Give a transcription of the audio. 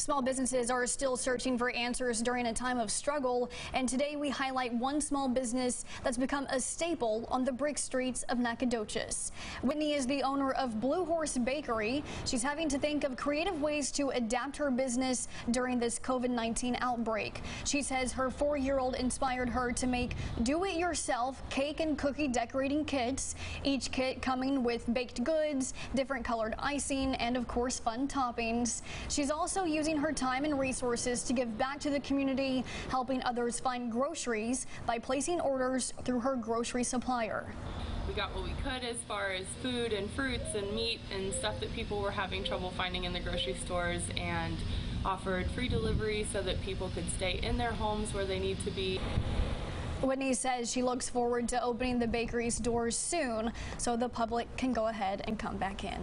Small businesses are still searching for answers during a time of struggle, and today we highlight one small business that's become a staple on the brick streets of Nacogdoches. Whitney is the owner of Blue Horse Bakery. She's having to think of creative ways to adapt her business during this COVID-19 outbreak. She says her four-year-old inspired her to make do-it-yourself cake and cookie decorating kits, each kit coming with baked goods, different colored icing, and of course fun toppings. She's also using her time and resources to give back to the community, helping others find groceries by placing orders through her grocery supplier. We got what we could as far as food and fruits and meat and stuff that people were having trouble finding in the grocery stores and offered free delivery so that people could stay in their homes where they need to be. Whitney says she looks forward to opening the bakery's doors soon so the public can go ahead and come back in.